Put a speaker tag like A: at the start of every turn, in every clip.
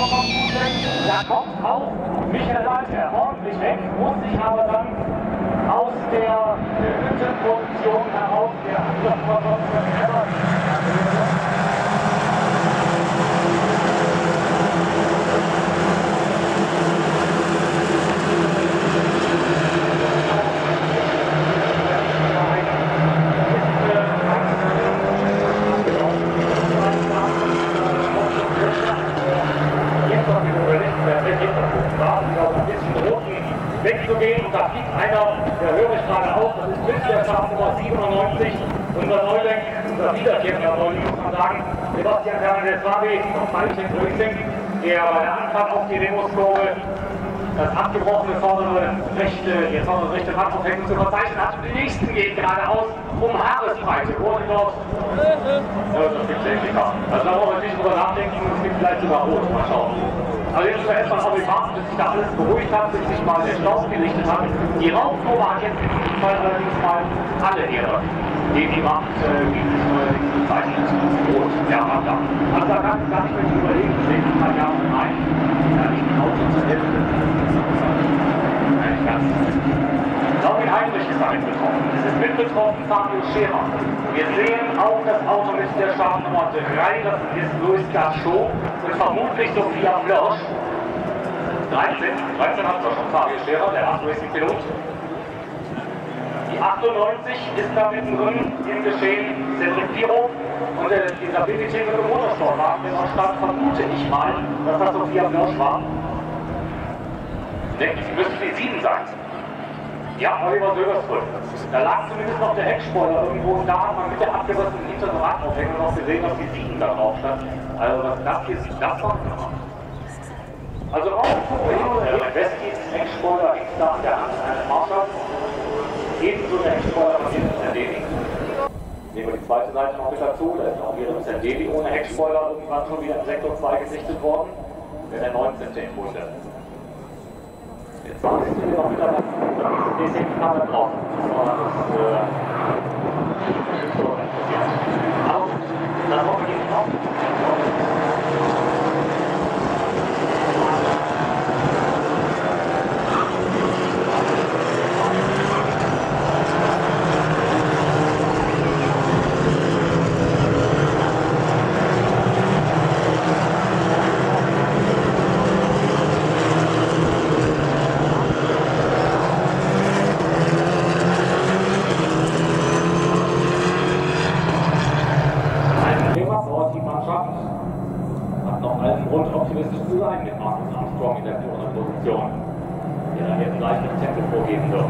A: Da kommt auch Michael Leiter ordentlich weg, muss sich aber dann aus der erhöhten Position heraus. Der Angriffsversorgung wegzugehen. Und da fliegt einer, der höre ich gerade auf, das ist Startnummer 97, unser Neuling, unser wiederkehrender Neuling, muss man sagen, Sebastian Werner Swabi vom Falschen Racing, der bei der Anfahrt auf die Demoskurve das abgebrochene vordere rechte, jetzt vordere rechte Radverfängung zu verzeichnen hat. Und die nächsten gehen geradeaus um Haaresbreite. Dort. Ja, das gibt es echt Also da wollen wir nicht drüber nachdenken, es gibt vielleicht sogar rot. Mal schauen. Also jetzt ist erstmal auch warten, bis sich da alles beruhigt hat, bis sich mal der Staub gerichtet hat. Die Raumprobe hat jetzt in diesem Fall allerdings mal alle Ehre. Die die Macht äh, gegen sich neuerdings bezeichnet. Rot, der Radar. Also da kann ich gar nicht mehr überlegen, ich denke mal ja und nein. Ja, nicht ein Ist damit betroffen. Es ist mit betroffen Fabio Scherer. Wir sehen auch das Auto mit der Startnummer 3, das ist Louis Cachot und vermutlich Sophia Blosch. 13, 13 hat doch schon Fabio Scherer, der Racing-Pilot. Die 98 ist da mittendrin im Geschehen Cedric Piro und der, dieser BBT mit dem Motorsportwagen, der noch stand, vermute ich mal, dass das Sophia Blosch war. Denken Sie, müssen die 7 sein. Ja, Oliver Sögersbrück. Da lag zumindest noch der Heckspoiler irgendwo da hat man mit der abgerissenen hinteren Radaufhängung noch gesehen, dass die 7 da drauf stand. Also was das hier ist, das war Also auch der Westkit Heckspoiler liegt da an der Hand eines Marschalls. Ebenso der Heckspoiler von hinten erledigt. Nehmen wir die zweite Seite noch mit dazu. Da ist auch wieder ein Zendeli ohne Heckspoiler irgendwann schon wieder im Sektor 2 gesichtet worden. Der 19. im Bunde. Jetzt waren sie noch mit dabei. Die sind gerade drauf. Das war das, äh, so interessiert. Aber dann hoffen wir noch. Ein Thema vor die Mannschaft hat noch allen Grund, optimistisch zu sein mit Markus Armstrong in der führenden Position, der dann jetzt gleich das Tempo vorgeben wird.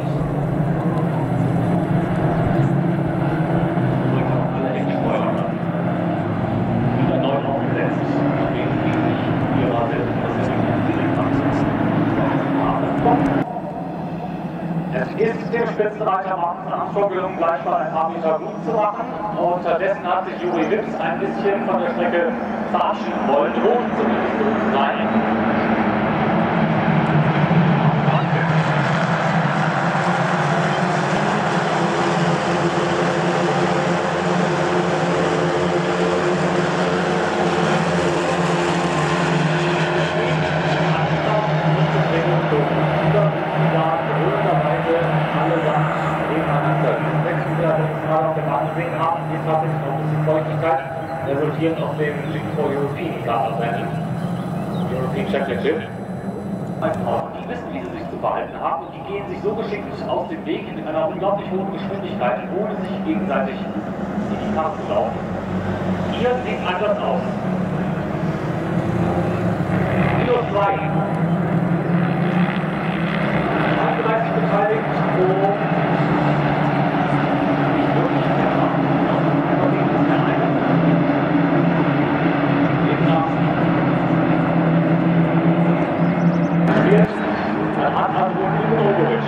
A: Es ist dem Spitzenreiter Markus Armstrong gelungen, gleich mal ein paar Meter gut zu machen. Unterdessen hat sich Juri Wips ein bisschen von der Strecke verabschieden wollen, droht zumindest zu sein. Resultieren aus dem Victor European Starter European Championship. Die wissen, wie sie sich zu verhalten haben und die gehen sich so geschickt aus dem Weg in einer unglaublich hohen Geschwindigkeit, ohne sich gegenseitig in die Karten zu laufen. Hier sieht anders aus. Kilo 2. 31 beteiligt, wo nicht wirklich mehr war. Aber wie ist der eine? Wird der Mann Anton Ibrahimovic.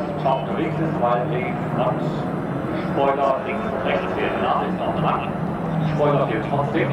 A: Bremsscharf unterwegs ist, weil die Frontspoiler links und rechts fehlen. Ja, ist noch dran. Spoiler fehlt trotzdem.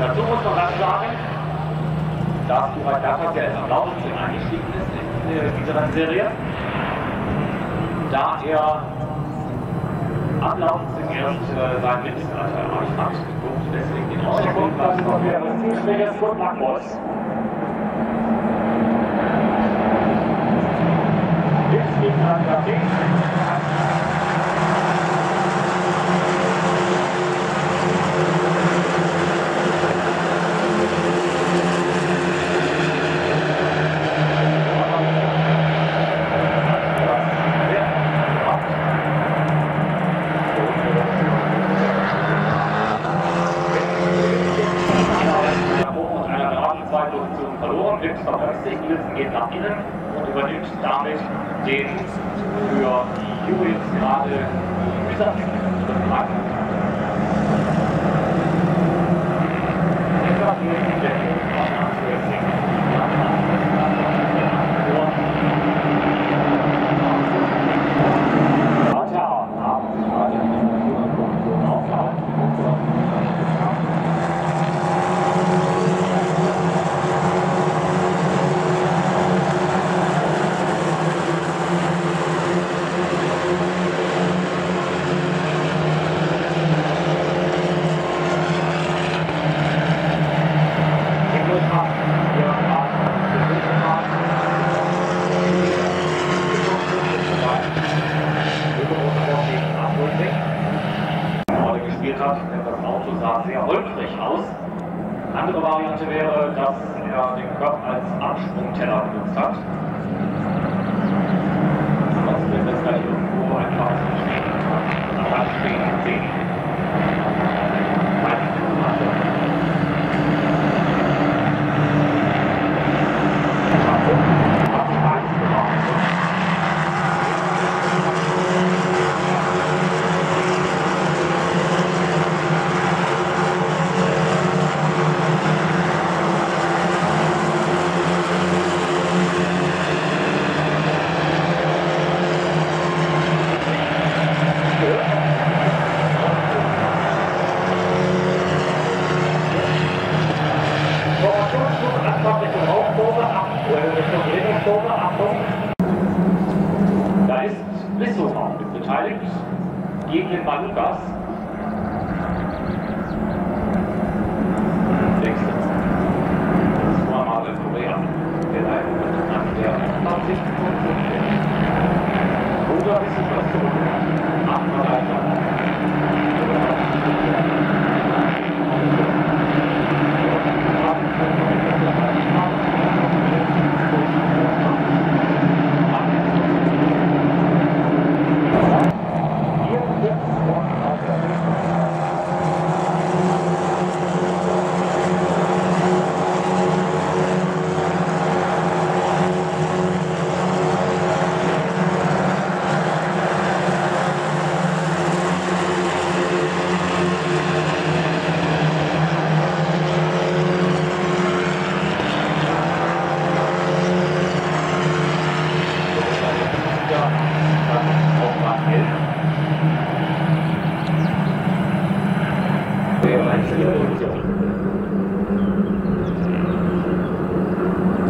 A: Dazu muss man dann sagen, dass Durai Gattas ja erst am lautesten eingestiegen ist in äh, diese Rennserie da er am laufendsten erst äh, seinen Mindestalter erreicht hat deswegen den Ausschlag lassen wir das Teamschlägers Kurt Lackboss. Jetzt geht an der und einer Zweitposition verloren, wird verbremst sich, Nielsen geht nach innen und übernimmt damit den für die Juries gerade dieser Rang. Hat, denn das Auto sah sehr holprig aus. Andere Variante wäre, dass er den Körper als Absprungteller benutzt hat. Ansonsten wird das gleich irgendwo einfach am Rand stehen sehen. Weiß ich nicht, was das ist. Anfang Richtung Hauptkurve, äh, Richtung Drehungskurve, Achtung. Da ist Lissow mit beteiligt, gegen den Malukas. Nächste. Das war mal in Korea. Der da an der 80 Oder ist es was zurück? Ach, mal weiter.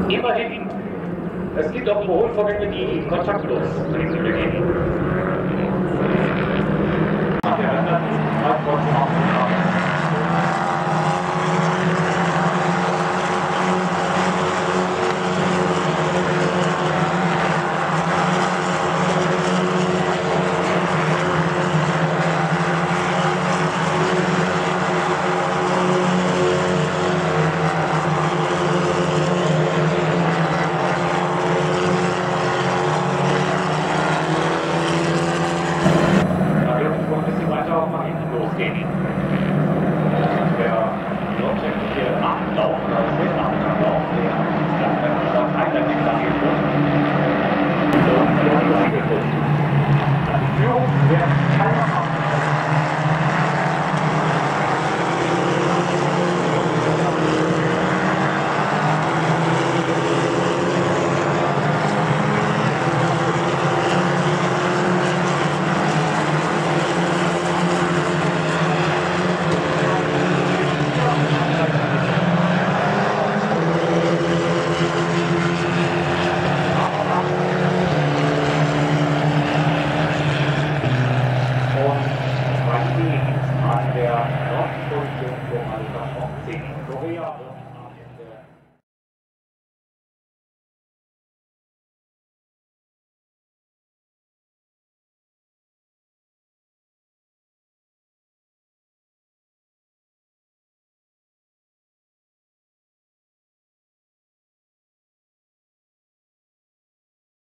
A: Immerhin, es gibt auch Überholvorgänge, die kontaktlos gehen. Ach ja, das ist City.